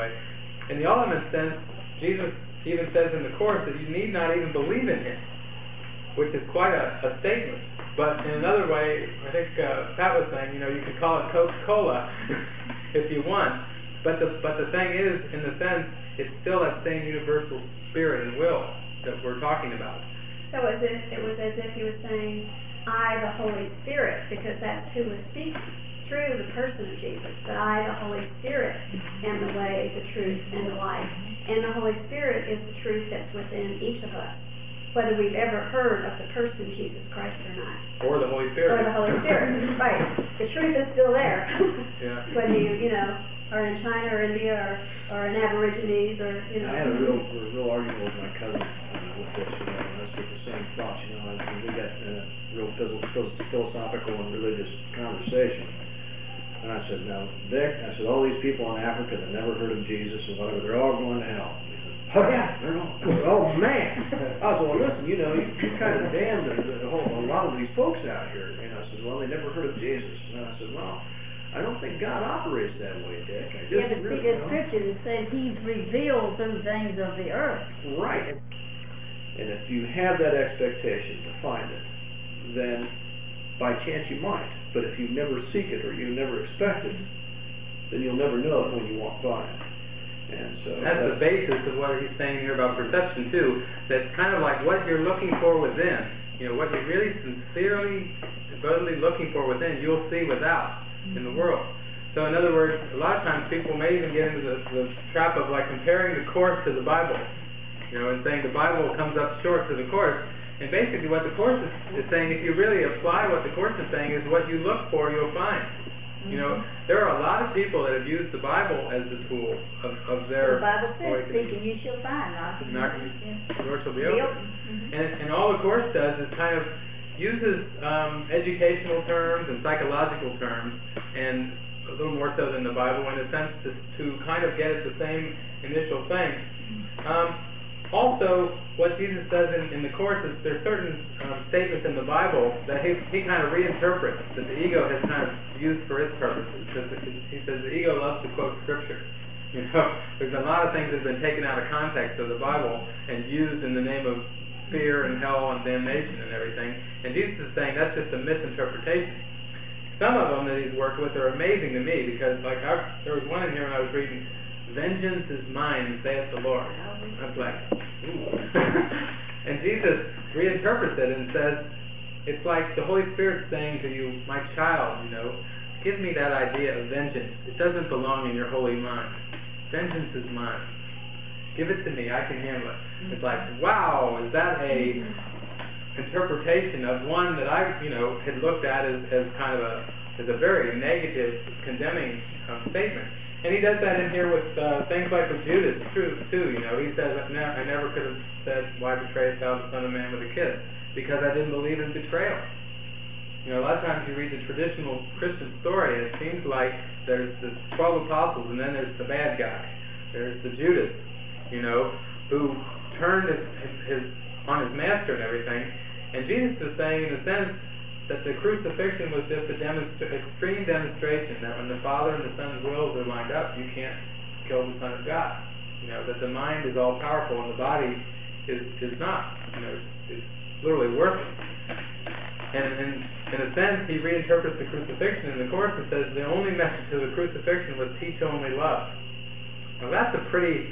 way. In the ultimate sense, Jesus even says in the Course that you need not even believe in him, which is quite a, a statement. But in another way, I think uh, Pat was saying, you know, you could call it Coca-Cola if you want. But the but the thing is, in the sense, it's still that same universal spirit and will that we're talking about. So as if it was as if he was saying, I, the Holy Spirit, because that's who was speaking through the person of Jesus. But I, the Holy Spirit, am the way, the truth, and the life. And the Holy Spirit is the truth that's within each of us, whether we've ever heard of the person Jesus Christ or not. Or the Holy Spirit. Or the Holy Spirit, right. The truth is still there. yeah. Whether you, you know, are in China or India or, or in Aborigines or, you know. Said, Dick, I said, all these people in Africa that never heard of Jesus and whatever, they're all going to hell. Oh, yeah, they're all going. Oh, man. I said, well, listen, you know, you, you kind of damned the, the whole, a lot of these folks out here. And I said, well, they never heard of Jesus. And I said, well, I don't think God operates that way, Dick. I just yeah, but see, the scripture that says He's revealed those things of the earth. Right. And if you have that expectation to find it, then by chance you might. But if you never seek it or you never expect it, then you'll never know it when you walk by it. And so that's, that's the basis of what he's saying here about perception too. That's kind of like what you're looking for within. You know, what you're really sincerely, devotedly looking for within, you'll see without in the world. So in other words, a lot of times people may even get into the, the trap of like comparing the course to the Bible. You know, and saying the Bible comes up short to the course. And basically what the course is, is saying, if you really apply what the course is saying, is what you look for, you'll find. You know, there are a lot of people that have used the Bible as the tool of, of their The Bible says, seek and you shall find, knock and Knock you and shall the door shall be open. open. Mhm. And, and all the course does is kind of uses um, educational terms and psychological terms, and a little more so than the Bible in a sense to, to kind of get at the same initial thing. Um, also, what Jesus does in, in the course is there's certain um, statements in the Bible that he, he kind of reinterprets that the ego has kind of used for its purposes. Because he says the ego loves to quote scripture. You know, there's a lot of things that have been taken out of context of the Bible and used in the name of fear and hell and damnation and everything. And Jesus is saying that's just a misinterpretation. Some of them that he's worked with are amazing to me because, like, I, there was one in here when I was reading, "Vengeance is mine, saith the Lord." I was like, ooh. and Jesus reinterprets it and says, it's like the Holy Spirit saying to you, my child, you know, give me that idea of vengeance. It doesn't belong in your holy mind. Vengeance is mine. Give it to me. I can handle it. It's like, wow, is that a interpretation of one that I, you know, had looked at as, as kind of a as a very negative, condemning um, statement. And he does that in here with uh, things like with Judas, true too. You know, he says, "I never could have said, why betrayest thou the Son of Man with a kiss?' Because I didn't believe in betrayal." You know, a lot of times you read the traditional Christian story, and it seems like there's the twelve apostles, and then there's the bad guy. There's the Judas, you know, who turned his, his on his master and everything. And Jesus is saying, in a sense, that the crucifixion was just a demonstra- extreme demonstration that when the Father and the Son's wills are lined up, you can't kill the Son of God. You know that the mind is all powerful and the body is is not. You know, it's, it's literally worthless. And in in a sense, he reinterprets the crucifixion in the course and says the only message of the crucifixion was teach only love. Now that's a pretty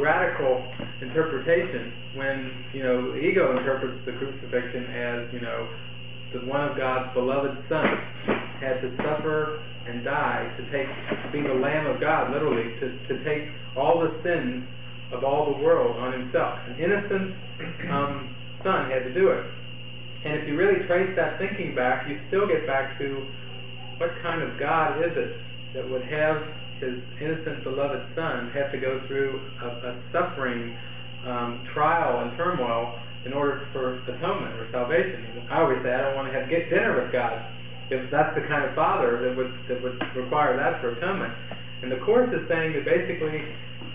radical interpretation when you know ego interprets the crucifixion as you know that one of God's beloved sons had to suffer and die to take to be the Lamb of God, literally, to, to take all the sins of all the world on himself. An innocent um, son had to do it. And if you really trace that thinking back, you still get back to what kind of God is it that would have his innocent beloved son have to go through a, a suffering um, trial and turmoil in order for atonement or salvation. I always say I don't want to have get dinner with God if that's the kind of father that would that would require that for atonement. And the course is saying that basically,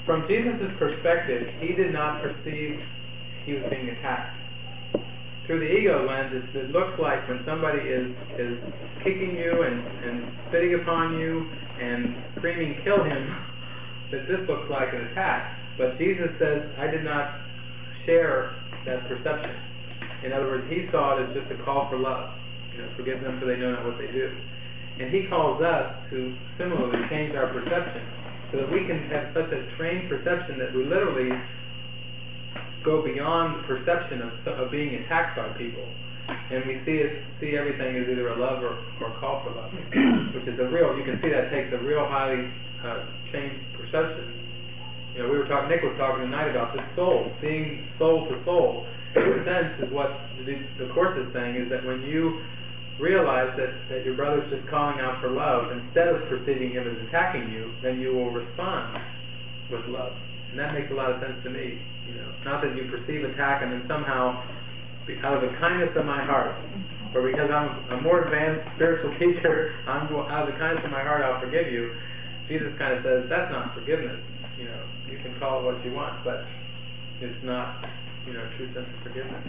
from Jesus' perspective, he did not perceive he was being attacked. Through the ego lens, it, it looks like when somebody is is kicking you and, and spitting upon you and screaming, "Kill him!" that this looks like an attack. But Jesus says, I did not share that perception. In other words, he saw it as just a call for love. You know, forgive them for they know not what they do. And he calls us to similarly change our perception so that we can have such a trained perception that we literally go beyond the perception of, of being attacked by people. And we see it, see everything as either a love or, or a call for love, which is a real. You can see that takes a real highly uh, changed perception. You know, we were talking. Nick was talking tonight about the soul, seeing soul to soul. In a sense, is what the, the course is saying is that when you realize that, that your brother's just calling out for love, instead of perceiving him as attacking you, then you will respond with love. And that makes a lot of sense to me. You know, not that you perceive attack and then somehow, out of the kindness of my heart, or because I'm a more advanced spiritual teacher, I'm out of the kindness of my heart, I'll forgive you. Jesus kind of says that's not forgiveness. You know, you can call it what you want, but it's not, you know, true sense of forgiveness.